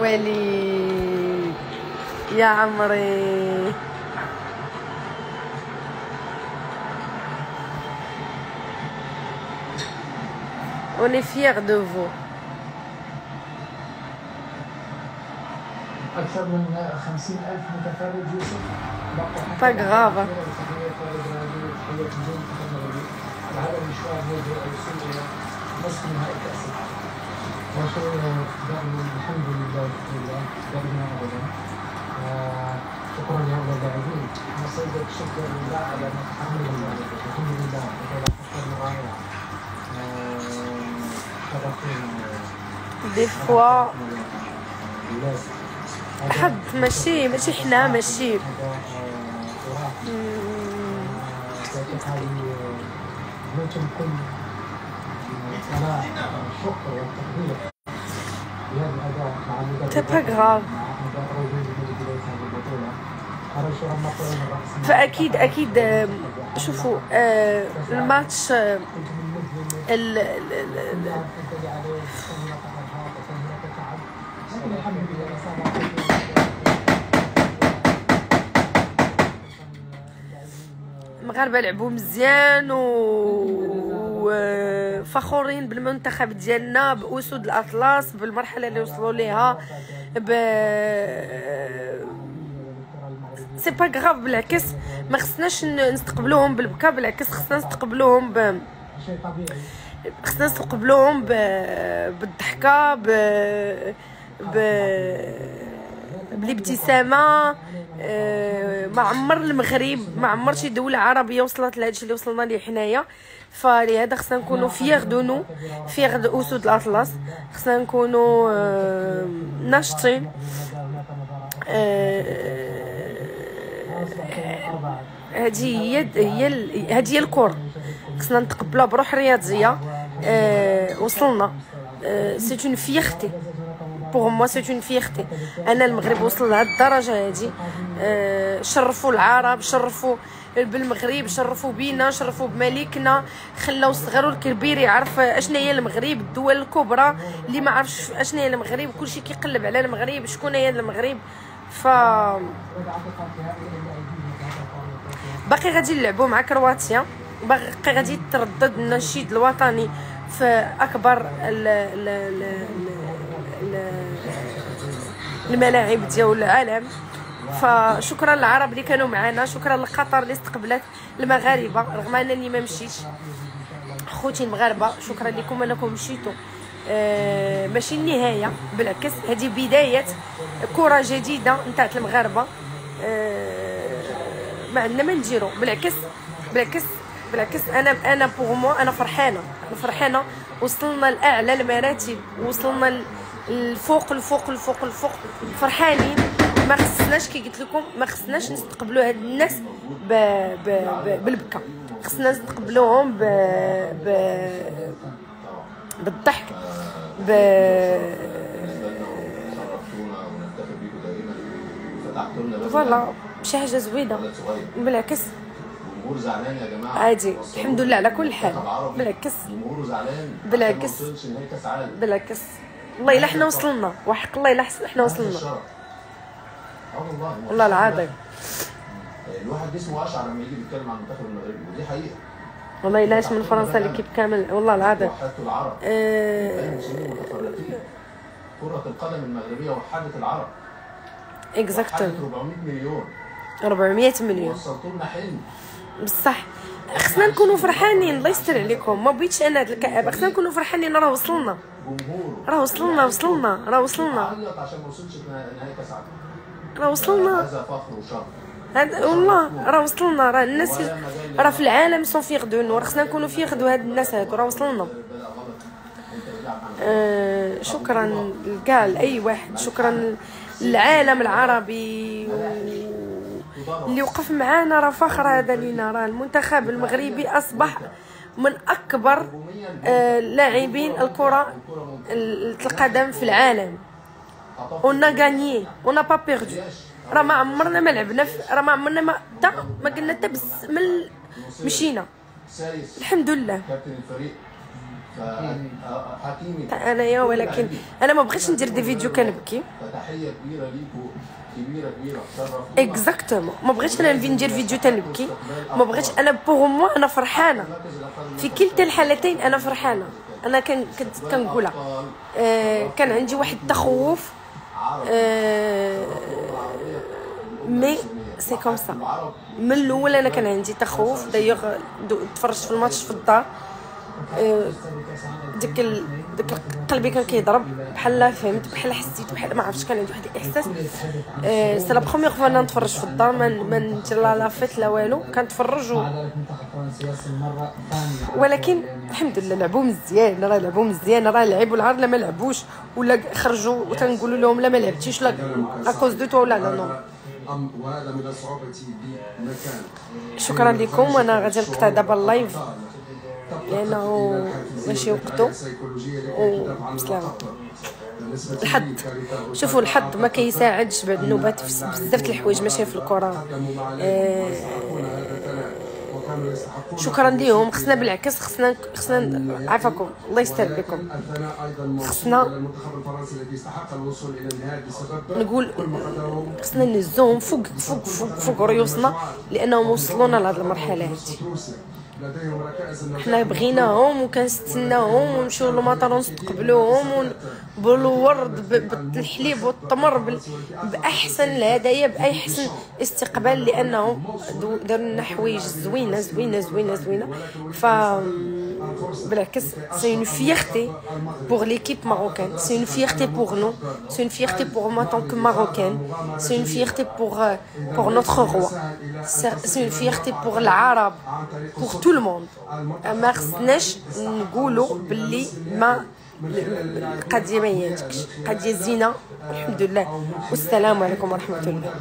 ويلي يا عمري On est fiers de vous. أكثر من 50 ألف متفرج يوسف Pas grave. العدد الحمد لله آه، لله على ما الحمد لله fois لازم حد ماشي ماشي حنا ماشي آه، ممكن كل الرقص فأكيد أكيد شوفوا آه، الماتش آه، ال- المغاربة لعبوا مزيان و وفخورين بالمنتخب ديالنا بأسود الأطلس بالمرحلة اللي وصلوا ليها ب سي با غاف بالعكس ما خصناش نستقبلوهم بالبكا بالعكس خصنا نستقبلوهم ب... خصنا نستقبلوهم ب... بالضحكة ب... ب... بالابتسامه آه، ما عمر المغرب ما عمر شي دولة عربية وصلت لهادشي اللي وصلنا ليه حنايا. فلهذا خصنا نكونوا فيغ دو فيغ اسود الاطلس خصنا نكونوا آه، ناشطين. آه، هذه هي هي هذه هي الكرة. خصنا نتقبلها بروح رياضية آه، وصلنا. c'est une fierté pour moi c'est une fierté أنا المغرب وصل لهاد الدرجة هادي. آه، شرفوا العرب شرفوا بالمغرب شرفوا بينا شرفوا بملكنا. خلاو الصغير والكبير يعرف اشنا هي المغرب الدول الكبرى اللي ما عرفش اشنا هي المغرب. كلشي كيقلب على المغرب شكون هي المغرب. ف باقي غادي نلعبوا مع كرواتيا. باقي غادي يتردد النشيد الوطني في أكبر ال ال ال الملاعب ديال العالم. فشكرا للعرب اللي كانوا معنا شكرا لقطر اللي استقبلت المغاربة رغم أنني ما مشيتش. خوتي المغاربة شكرا لكم أنكم مشيتوا. آه ماشي النهاية بالعكس هذه بداية كرة جديدة نتاع المغاربة. آه ما عندنا ما نديرو. بالعكس بالعكس بالعكس أنا أنا بوغ مو أنا فرحانة أنا فرحانة. وصلنا لأعلى المراتب وصلنا الفوق الفوق الفوق الفوق. فرحانين. ما خصناش كي قلت لكم ما خصناش نستقبلوا هاد الناس ب... ب... ب... بالبكا. خصنا نستقبلوهم ب... ب... بالضحك ب فوالا. شي حاجة زوينة. بالعكس. جمهور زعلان يا جماعة عادي. الحمد لله على كل حال. بالعكس. بالعكس. عالم بالعكس. والله إلا حنا وصلنا. وحق الله إلا حنا وصلنا. والله العظيم. الواحد جسمه أشعر لما يجي يتكلم عن المنتخب المغربي ودي حقيقة. والله إلا من فرنسا ليكيب كامل. والله العظيم. وحدته العرب. آه، كرة القدم المغربية وحدت العرب. وحدت exactement 400 مليون. 400 مليون. وصلتوا لنا حلم. بصح. خصنا نكونوا فرحانين الله يستر عليكم. ما بغيتش أنا هاد الكآبه خصنا نكونوا فرحانين راه وصلنا. راه وصلنا وصلنا راه وصلنا. راه وصلنا. هاد والله راه وصلنا. راه الناس راه في العالم sont fiers de nous راه خصنا نكونوا fiers de هاد الناس هادو. راه وصلنا. آه، شكرا لكاع لأي واحد. شكرا للعالم العربي و- اللي وقف معانا راه فخر هذا لينا. راه المنتخب المغربي أصبح من أكبر آه، لاعبين الكرة ال- القدم في العالم. on gagnait on pas perdu راه ما عمرنا ما لعبنا راه ما عمرنا ما تا ما قلنا حتى من مشينا. الحمد لله. حتى انايا ولكن أنا ما بغيتش ندير des vidéos كنبكي. فتحية كبيرة ليكوا كبيرة exactement ما بغيتش أنا ندير فيديو تنبكي. ما بغيتش أنا pour moi أنا فرحانة. في كلتا الحالتين أنا فرحانة. أنا كان كنت كنقولها. آه كان عندي واحد التخوف آه mais c'est comme ça. من الأول أنا كان عندي تخوف. دايوغ تفرجت في الماتش في الدار. آه، ديك ال... ديك قلبي كان كيضرب بحال فهمت بحال حسيت بحال ما عرفتش كان عندي واحد الإحساس. آه، c'est la première fois أنا نتفرج في الدار ما ما لا لا فيت لا والو كنتفرج ولكن الحمد لله لعبوا مزيان راه لعبوا مزيان راه لعبوا العار لا ما لعبوش ولا خرجوا وتنقولوا لهم لا ما لعبتيش لا à cause de tout ولا لا non شكرا لكم وأنا غادي نقطع دابا اللايف لأنه ماشي وقته وبسلامة. الحظ شوفوا الحظ ما كيساعدش بعد النوبات بزاف الحوايج ماشي في الكره آه، شكرا ليهم. خصنا بالعكس خصنا خصنا عافاكم الله يستر بكم. خصنا- نقول خصنا نهزوهم فوق فوق فوق فوق ريوسنا لأنهم وصلونا لهاد المرحلة روسيا لديهم ركائز النجاح حنا بغيناهم وكنستناوهم ونمشيو للمطار ونستقبلوهم بالورد بالحليب والتمر بأحسن الهدايا بأحسن استقبال لأنهم داروا لنا حوايج زوينة زوينة زوينة زوينة. ف بالعكس c'est une fierté c'est une fierté pour nous. C'est une fierté pour moi en tant que marocaine. C'est une fierté pour euh, pour notre roi. C'est c'est une fierté pour العرب pour tout le monde. ما خصناش نقولوا باللي ما القضية ما ياتكش قضيه زينه الحمد لله والسلام عليكم ورحمه الله